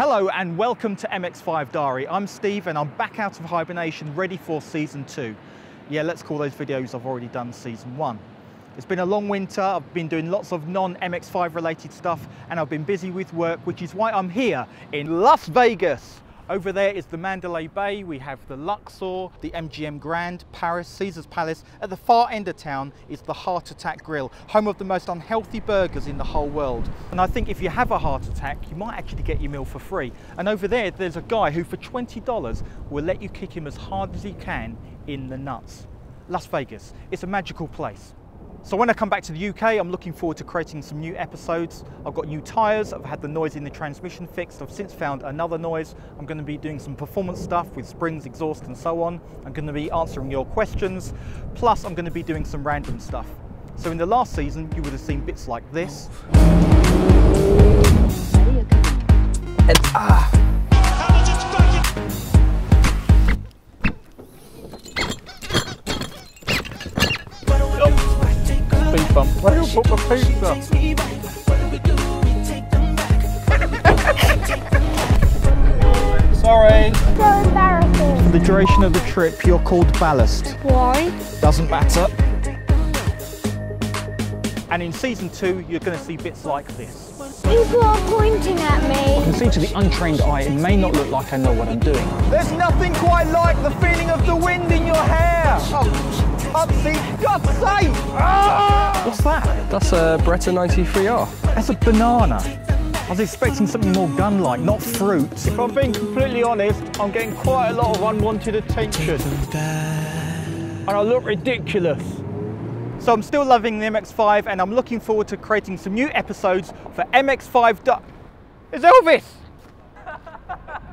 Hello and welcome to MX5 Diary. I'm Steve and I'm back out of hibernation ready for season two. Yeah, let's call those videos I've already done season one. It's been a long winter, I've been doing lots of non-MX5 related stuff and I've been busy with work, which is why I'm here in Las Vegas. Over there is the Mandalay Bay, we have the Luxor, the MGM Grand, Paris, Caesar's Palace. At the far end of town is the Heart Attack Grill, home of the most unhealthy burgers in the whole world. And I think if you have a heart attack, you might actually get your meal for free. And over there, there's a guy who for $20 will let you kick him as hard as he can in the nuts. Las Vegas, it's a magical place. So when I come back to the UK, I'm looking forward to creating some new episodes. I've got new tyres, I've had the noise in the transmission fixed, I've since found another noise. I'm going to be doing some performance stuff with springs, exhaust and so on. I'm going to be answering your questions, plus I'm going to be doing some random stuff. So in the last season, you would have seen bits like this. And ah! Speed bump. Where do I put my pizza? Sorry. So embarrassing. For the duration of the trip, you're called ballast. Why? Doesn't matter. And in season two, you're going to see bits like this. People are pointing at me. I can see to the untrained eye, it may not look like I know what I'm doing. There's nothing quite like the feeling of the wind in your hair. Oh, Tubsy, God's sake! Ah! What's that? That's a Beretta 93R. That's a banana. I was expecting something more gun-like, not fruit. If I'm being completely honest, I'm getting quite a lot of unwanted attention. And I look ridiculous. So I'm still loving the MX-5 and I'm looking forward to creating some new episodes for MX-5. Du- Is Elvis?